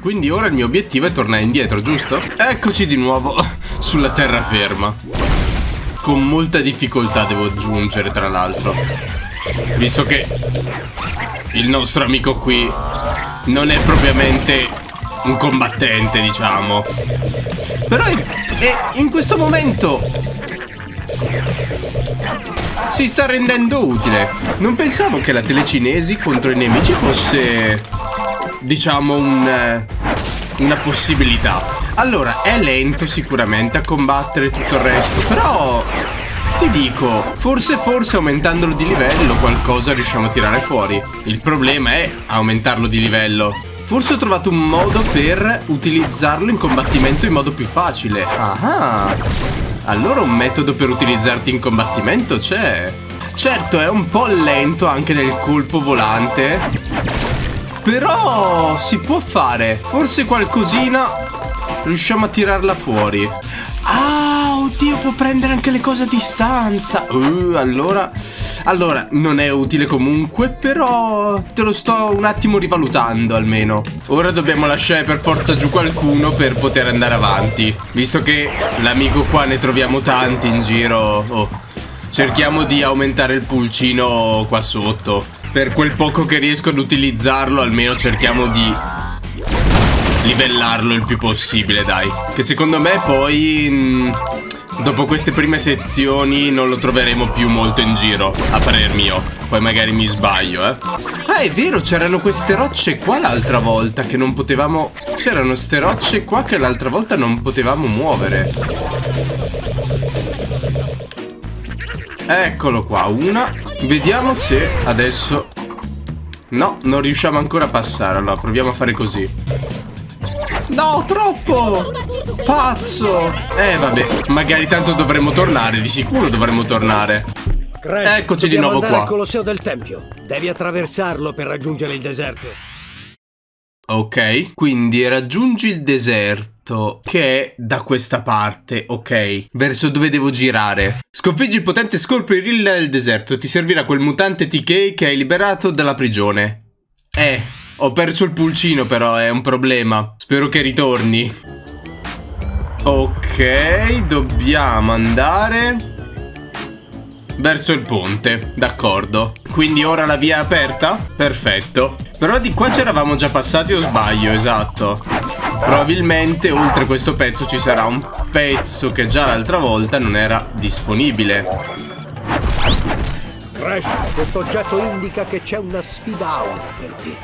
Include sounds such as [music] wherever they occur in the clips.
Quindi ora il mio obiettivo è tornare indietro, giusto? Eccoci di nuovo [laughs] sulla terraferma. Con molta difficoltà devo aggiungere, tra l'altro. Visto che il nostro amico qui non è propriamente un combattente, diciamo. Però è, è in questo momento si sta rendendo utile. Non pensavo che la telecinesi contro i nemici fosse, diciamo, un, una possibilità. Allora, è lento sicuramente a combattere tutto il resto, però ti dico, forse forse aumentandolo di livello qualcosa riusciamo a tirare fuori. Il problema è aumentarlo di livello. Forse ho trovato un modo per utilizzarlo in combattimento in modo più facile. Ah, allora un metodo per utilizzarti in combattimento c'è. Certo, è un po' lento anche nel colpo volante. Però si può fare. Forse qualcosina riusciamo a tirarla fuori. Ah, oddio, può prendere anche le cose a distanza. Uh, allora... Allora, non è utile comunque, però te lo sto un attimo rivalutando almeno. Ora dobbiamo lasciare per forza giù qualcuno per poter andare avanti. Visto che l'amico qua ne troviamo tanti in giro. Oh, cerchiamo di aumentare il pulcino qua sotto. Per quel poco che riesco ad utilizzarlo, almeno cerchiamo di livellarlo il più possibile, dai. Che secondo me poi... Mh, mm, dopo queste prime sezioni non lo troveremo più molto in giro, a parer mio. Poi magari mi sbaglio, eh. Ah, è vero, c'erano queste rocce qua l'altra volta che non potevamo... C'erano queste rocce qua che l'altra volta non potevamo muovere. Eccolo qua, una. Vediamo se adesso... No, non riusciamo ancora a passare, allora proviamo a fare così. No, troppo! Pazzo! Eh, vabbè, magari tanto dovremmo tornare, di sicuro dovremmo tornare. Crash, Eccoci di nuovo qua. al Colosseo del Tempio. Devi attraversarlo per raggiungere il deserto. Ok, quindi raggiungi il deserto che è da questa parte, ok? Verso dove devo girare. Sconfiggi il potente scorpio irilla del deserto. Ti servirà quel mutante TK che hai liberato dalla prigione. Eh, ho perso il pulcino però, è un problema. Spero che ritorni. Ok, dobbiamo andare verso il ponte, d'accordo. Quindi ora la via è aperta? Perfetto. Però di qua c'eravamo già passati o sbaglio, esatto. Probabilmente oltre questo pezzo ci sarà un pezzo che già l'altra volta non era disponibile. Crash, questo oggetto indica che c'è una sfida aura per te.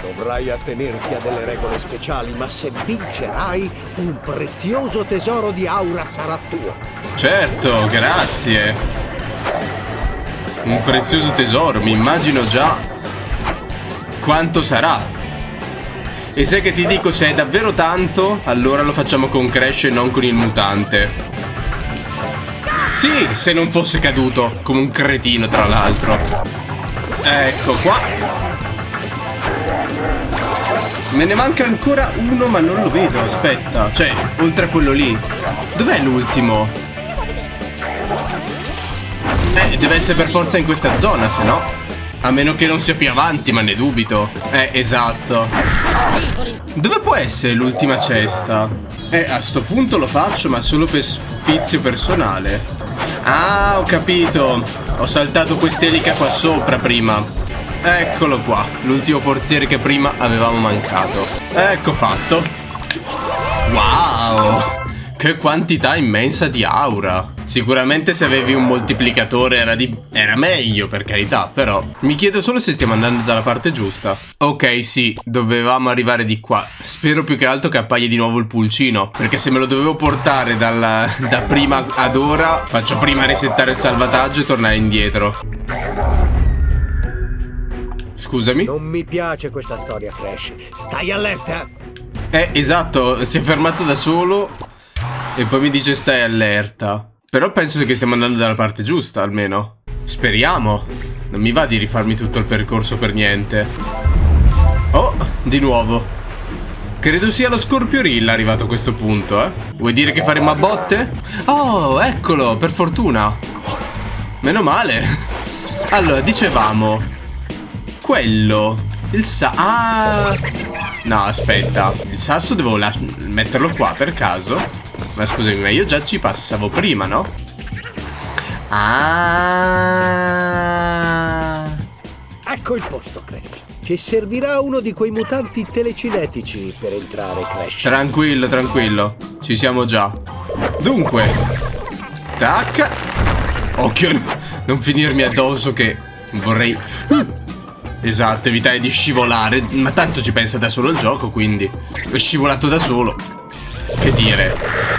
Dovrai attenerti a delle regole speciali, ma se vincerai, un prezioso tesoro di aura sarà tuo. Certo, grazie. Un prezioso tesoro, mi immagino già quanto sarà. E sai che ti dico, se è davvero tanto, allora lo facciamo con Crash e non con il mutante. Sì, se non fosse caduto, come un cretino tra l'altro. Ecco qua. Me ne manca ancora uno ma non lo vedo, aspetta. Cioè, oltre a quello lì. Dov'è l'ultimo? Eh, deve essere per forza in questa zona, se no. A meno che non sia più avanti, ma ne dubito. Eh, esatto. Dove può essere l'ultima cesta? Eh, a sto punto lo faccio, ma solo per sfizio personale. Ah, ho capito. Ho saltato quest'elica qua sopra prima. Eccolo qua, l'ultimo forziere che prima avevamo mancato. Ecco fatto. Wow! Che quantità immensa di aura. Sicuramente se avevi un moltiplicatore era, di... era meglio, per carità, però... Mi chiedo solo se stiamo andando dalla parte giusta. Ok, sì, dovevamo arrivare di qua. Spero più che altro che appaia di nuovo il pulcino, perché se me lo dovevo portare dalla... da prima ad ora, faccio prima resettare il salvataggio e tornare indietro. Scusami? Non mi piace questa storia, Crash. Stai allerta! Eh, esatto, si è fermato da solo e poi mi dice stai allerta. Però penso che stiamo andando dalla parte giusta, almeno. Speriamo. Non mi va di rifarmi tutto il percorso per niente. Oh, di nuovo. Credo sia lo Scorpiorilla arrivato a questo punto, eh. Vuoi dire che faremo a botte? Oh, eccolo, per fortuna. Meno male. Allora, dicevamo, quello. Il sa... Ah... No, aspetta. Il sasso devo metterlo qua per caso. Ma scusami, ma io già ci passavo prima, no? Ah. Ecco il posto, Crash. Ci servirà uno di quei mutanti telecinetici per entrare, Crash. Tranquillo, tranquillo. Ci siamo già. Dunque. Tac. Occhio, non finirmi addosso che vorrei... Esatto, evitare di scivolare. Ma tanto ci pensa da solo il gioco, quindi... È scivolato da solo. Che dire.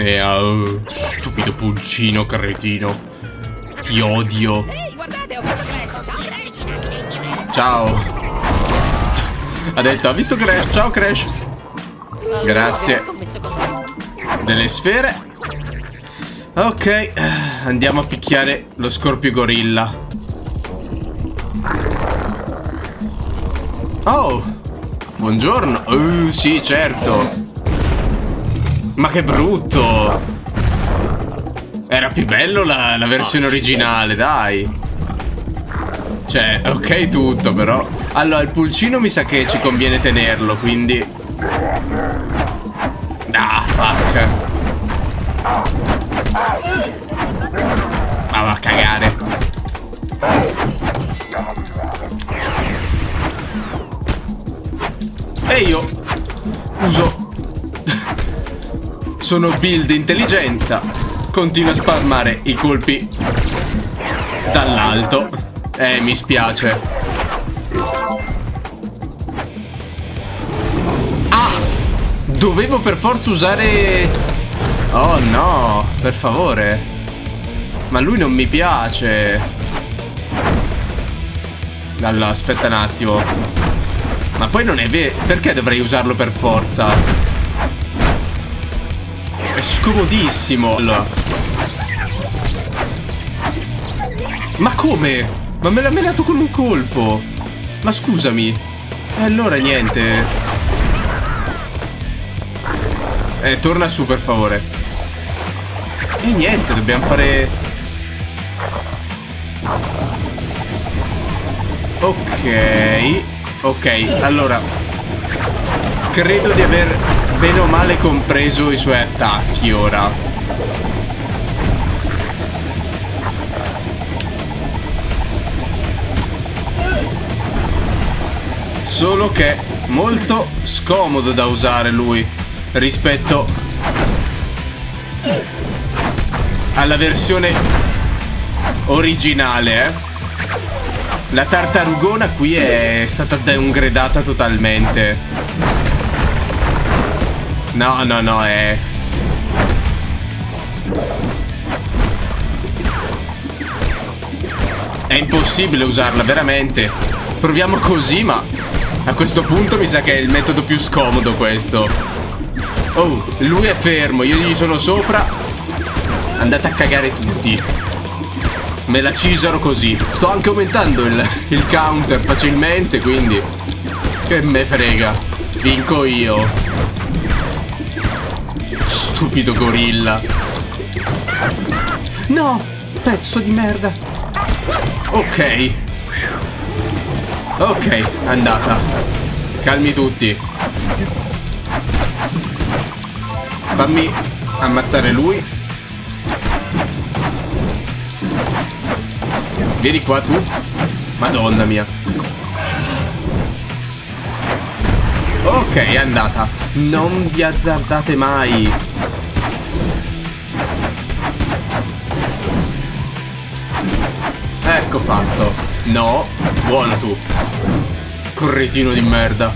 E oh, stupido pulcino cretino. Ti odio. Ciao. Ha detto, ha visto Crash? Ciao Crash. Grazie. Delle sfere. Ok, andiamo a picchiare lo scorpio gorilla. Oh, buongiorno. Uh, sì, certo. Ma che brutto. Era più bello la, la versione originale, dai. Cioè, ok tutto, però. Allora, il pulcino mi sa che ci conviene tenerlo, quindi... Ah, fuck. Ma va a cagare. E io uso... Sono build intelligenza. Continuo a spalmare i colpi dall'alto. Eh, mi spiace. Ah! Dovevo per forza usare... Oh no, per favore. Ma lui non mi piace. Allora, aspetta un attimo. Ma poi non è vero. Perché dovrei usarlo per forza? È scomodissimo. Allora. Ma come? Ma me l'ha menato con un colpo. Ma scusami. E allora niente. Eh, torna su per favore. E niente, dobbiamo fare... Ok. Ok, allora. Credo di aver bene o male compreso i suoi attacchi ora. Solo che è molto scomodo da usare lui rispetto alla versione originale, eh. La tartarugona qui è stata downgradata totalmente. No, no, no, è... È impossibile usarla, veramente. Proviamo così, ma... A questo punto mi sa che è il metodo più scomodo questo. Oh, lui è fermo, io gli sono sopra. Andate a cagare tutti. Me la cisero così. Sto anche aumentando il, il counter facilmente, quindi... Che me frega. Vinco io. Stupido gorilla. No! Pezzo di merda. Ok. Ok, andata. Calmi tutti. Fammi ammazzare lui. Vieni qua tu. Madonna mia. Ok, è andata. Non vi azzardate mai. Fatto. No, buona tu. Corretino di merda.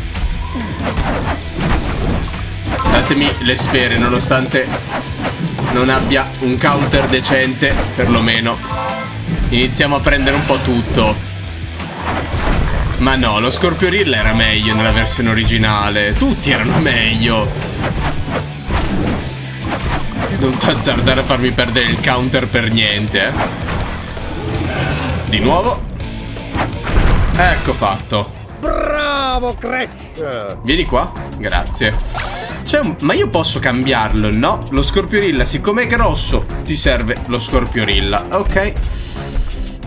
Datemi le sfere, nonostante non abbia un counter decente, perlomeno. Iniziamo a prendere un po' tutto. Ma no, lo Scorpiorilla era meglio nella versione originale. Tutti erano meglio. Non t'azzardare a farmi perdere il counter per niente, eh. Di nuovo. Ecco fatto. Bravo, Crash! Vieni qua. Grazie. Un... Ma io posso cambiarlo, no? Lo Scorpiorilla, siccome è grosso, ti serve lo Scorpiorilla. Ok.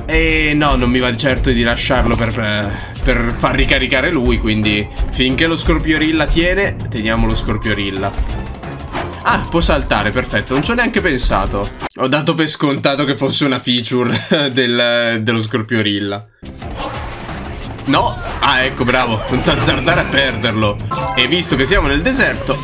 E no, non mi va certo di lasciarlo per, per far ricaricare lui, quindi finché lo scorpiorilla tiene, teniamo lo scorpiorilla. Ah, può saltare, perfetto, non ci ho neanche pensato. Ho dato per scontato che fosse una feature [laughs] del, dello scorpiorilla. No! Ah, ecco, bravo, non t'azzardare a perderlo. E visto che siamo nel deserto,